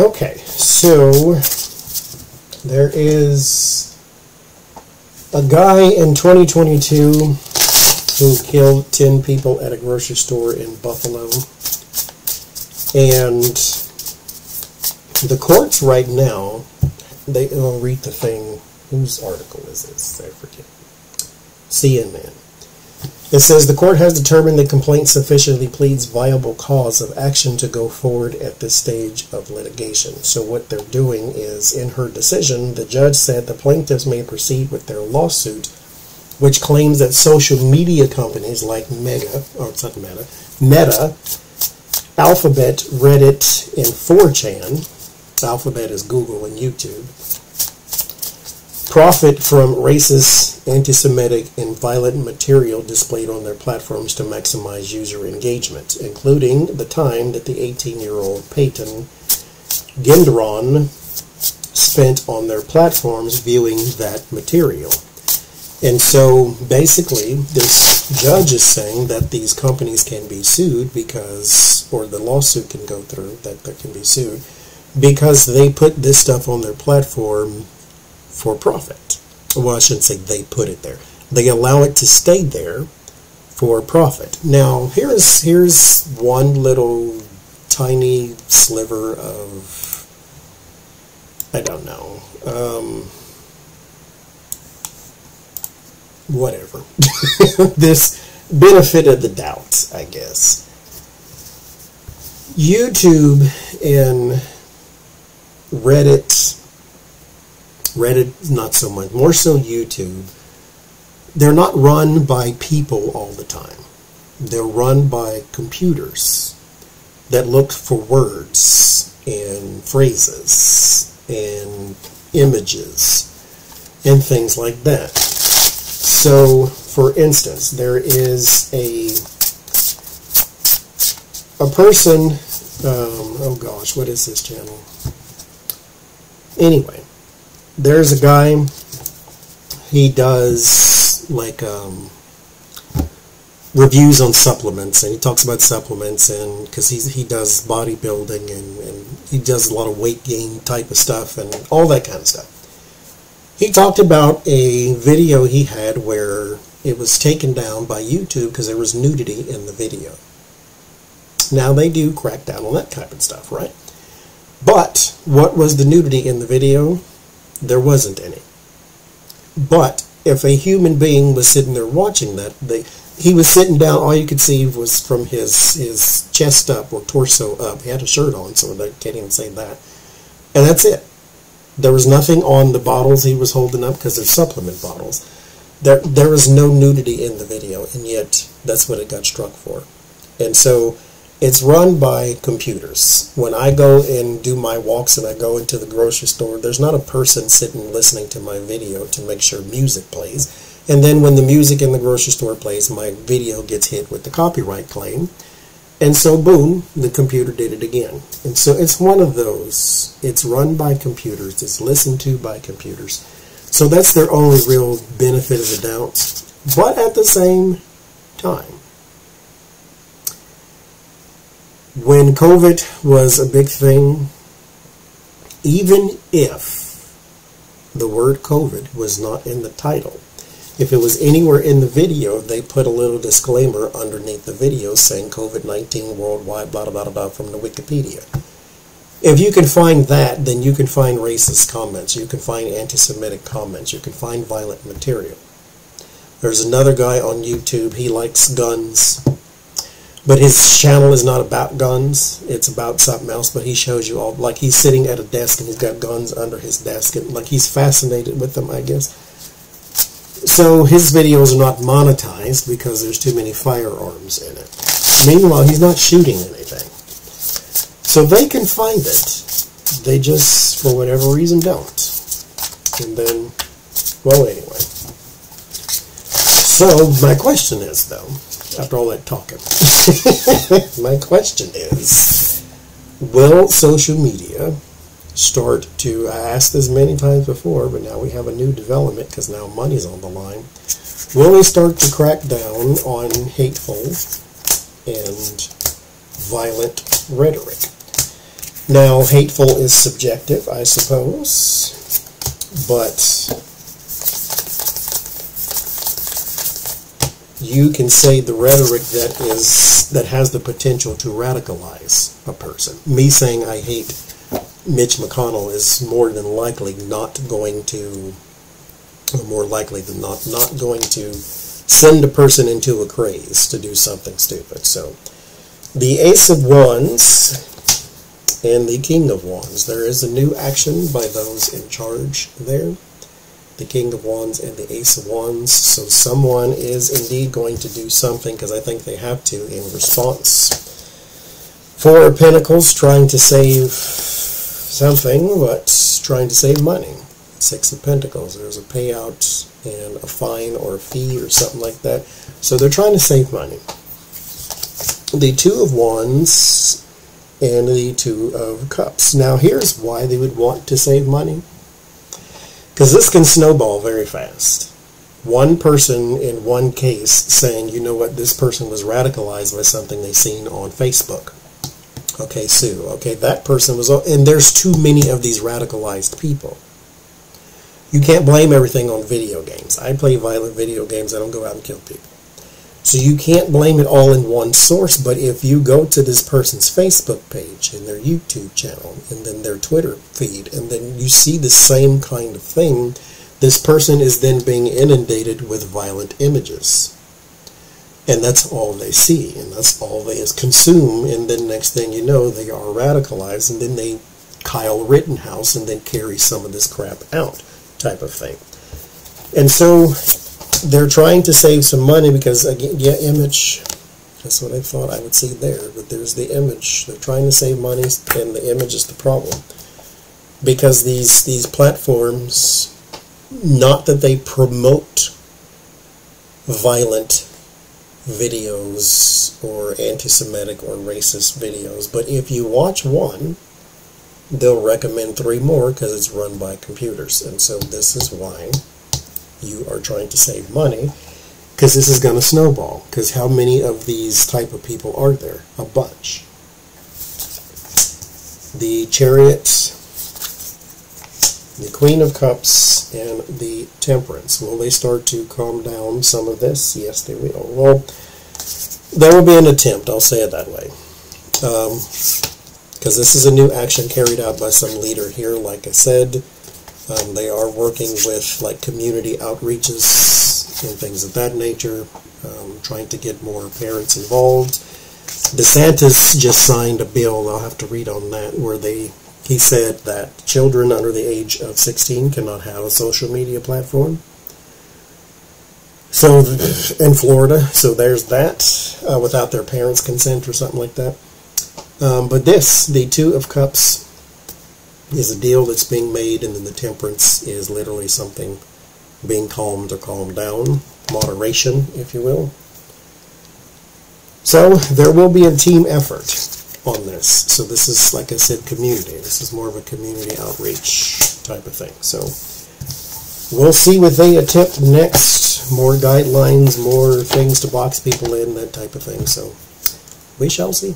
Okay, so there is a guy in 2022 who killed 10 people at a grocery store in Buffalo. And the courts right now, they will read the thing. Whose article is this? I forget. CNN. It says the court has determined the complaint sufficiently pleads viable cause of action to go forward at this stage of litigation. So what they're doing is, in her decision, the judge said the plaintiffs may proceed with their lawsuit, which claims that social media companies like Mega, or oh, it's not Meta, Meta, Alphabet, Reddit, and 4chan, Alphabet is Google and YouTube, profit from racist, anti-Semitic, and violent material displayed on their platforms to maximize user engagement, including the time that the 18-year-old Peyton Gendron spent on their platforms viewing that material. And so basically, this judge is saying that these companies can be sued because, or the lawsuit can go through, that they can be sued, because they put this stuff on their platform for profit. Well, I shouldn't say they put it there. They allow it to stay there for profit. Now, here's here's one little tiny sliver of I don't know. Um, whatever. this benefit of the doubt, I guess. YouTube and Reddit Reddit, not so much. More so YouTube. They're not run by people all the time. They're run by computers that look for words and phrases and images and things like that. So, for instance, there is a a person. Um, oh gosh, what is this channel? Anyway, there's a guy, he does like um, reviews on supplements, and he talks about supplements, and because he does bodybuilding and, and he does a lot of weight gain type of stuff and all that kind of stuff. He talked about a video he had where it was taken down by YouTube because there was nudity in the video. Now they do crack down on that type of stuff, right? But what was the nudity in the video? There wasn't any. But if a human being was sitting there watching that, they, he was sitting down, all you could see was from his, his chest up or torso up. He had a shirt on, so I can't even say that. And that's it. There was nothing on the bottles he was holding up because they're supplement bottles. There, there was no nudity in the video, and yet that's what it got struck for. And so it's run by computers. When I go and do my walks and I go into the grocery store, there's not a person sitting listening to my video to make sure music plays. And then when the music in the grocery store plays, my video gets hit with the copyright claim. And so, boom, the computer did it again. And so it's one of those. It's run by computers. It's listened to by computers. So that's their only real benefit of the doubt. But at the same time, when COVID was a big thing, even if the word COVID was not in the title, if it was anywhere in the video, they put a little disclaimer underneath the video saying COVID-19 worldwide, blah, blah, blah, blah, from the Wikipedia. If you can find that, then you can find racist comments, you can find anti-Semitic comments, you can find violent material. There's another guy on YouTube, he likes guns, but his channel is not about guns. It's about something else. But he shows you all, like he's sitting at a desk and he's got guns under his desk. And like he's fascinated with them, I guess. So his videos are not monetized because there's too many firearms in it. Meanwhile, he's not shooting anything. So they can find it. They just, for whatever reason, don't. And then, well, anyway. So my question is, though, after all that talking. My question is, will social media start to, I asked this many times before, but now we have a new development because now money's on the line. Will they start to crack down on hateful and violent rhetoric? Now, hateful is subjective, I suppose, but you can say the rhetoric that is that has the potential to radicalize a person. Me saying I hate Mitch McConnell is more than likely not going to, or more likely than not, not going to send a person into a craze to do something stupid. So, the Ace of Wands and the King of Wands. There is a new action by those in charge there. The King of Wands and the Ace of Wands. So someone is indeed going to do something because I think they have to in response. Four of Pentacles trying to save something, but trying to save money. Six of Pentacles. There's a payout and a fine or a fee or something like that. So they're trying to save money. The Two of Wands and the Two of Cups. Now here's why they would want to save money. Because this can snowball very fast. One person in one case saying, you know what, this person was radicalized by something they seen on Facebook. Okay, Sue. Okay, that person was, and there's too many of these radicalized people. You can't blame everything on video games. I play violent video games. I don't go out and kill people. So you can't blame it all in one source, but if you go to this person's Facebook page and their YouTube channel and then their Twitter feed and then you see the same kind of thing, this person is then being inundated with violent images. And that's all they see and that's all they consume and then next thing you know they are radicalized and then they Kyle Rittenhouse and then carry some of this crap out type of thing. And so they're trying to save some money because again, yeah, image. That's what I thought I would see there. But there's the image. They're trying to save money, and the image is the problem. Because these these platforms, not that they promote violent videos or anti-Semitic or racist videos, but if you watch one, they'll recommend three more because it's run by computers. And so this is why you are trying to save money because this is going to snowball because how many of these type of people are there? A bunch. The chariot the queen of cups and the temperance. Will they start to calm down some of this? Yes they will. Well there will be an attempt i'll say it that way. Because um, this is a new action carried out by some leader here like i said um, they are working with like community outreaches and things of that nature, um, trying to get more parents involved. DeSantis just signed a bill, I'll have to read on that, where they he said that children under the age of 16 cannot have a social media platform. So, in Florida, so there's that, uh, without their parents' consent or something like that. Um, but this, the Two of Cups, is a deal that's being made, and then the temperance is literally something being calmed or calmed down, moderation, if you will. So there will be a team effort on this. So this is, like I said, community. This is more of a community outreach type of thing. So we'll see what they attempt next. More guidelines, more things to box people in, that type of thing. So we shall see.